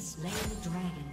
Slain the dragon.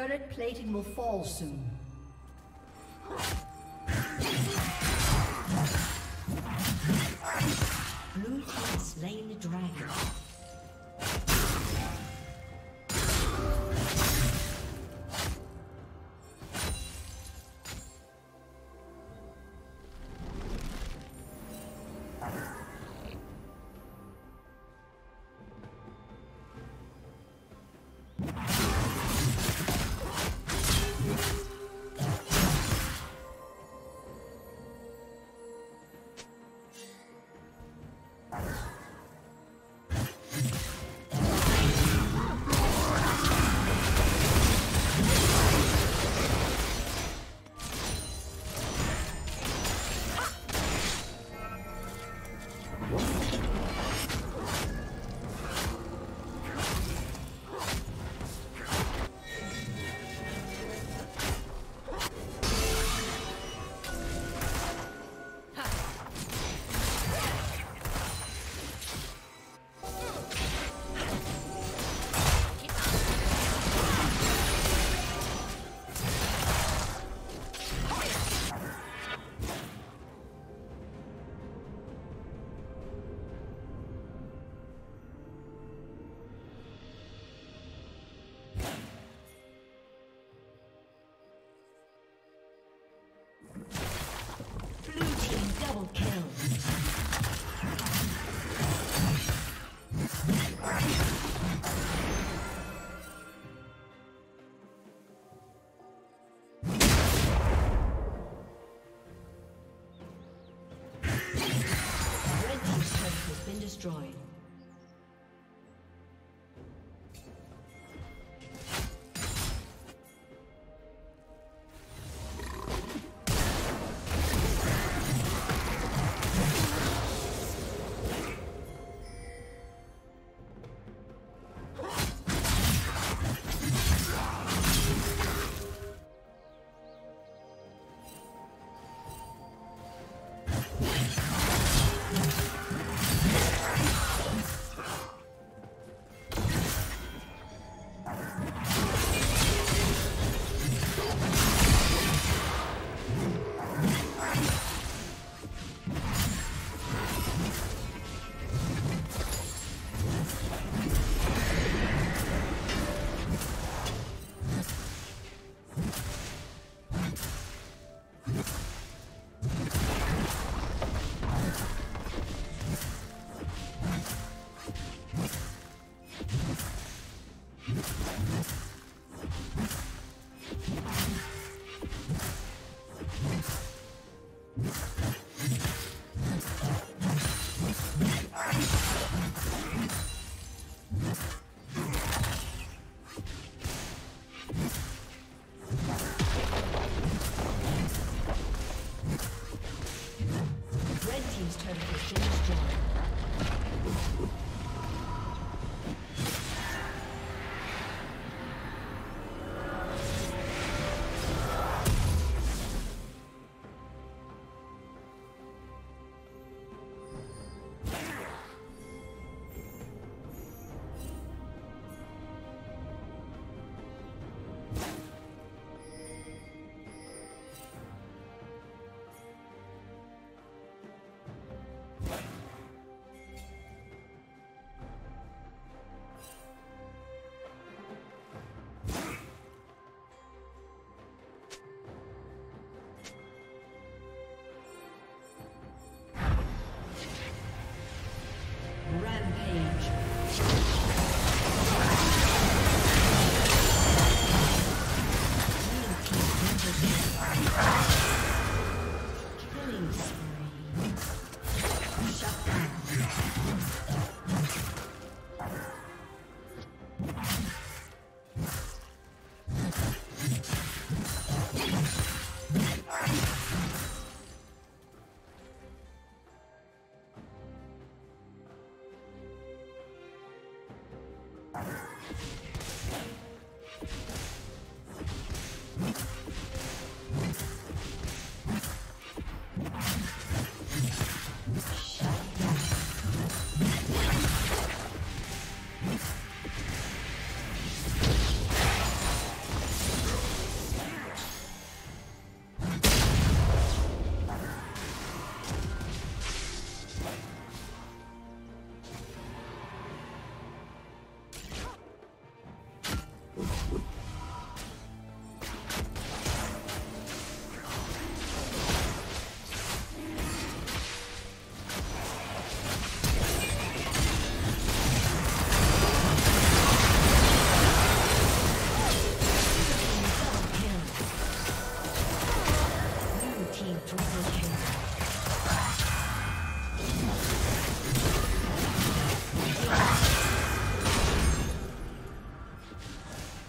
The turret plating will fall soon. Blue team slain the dragon. you has been destroyed.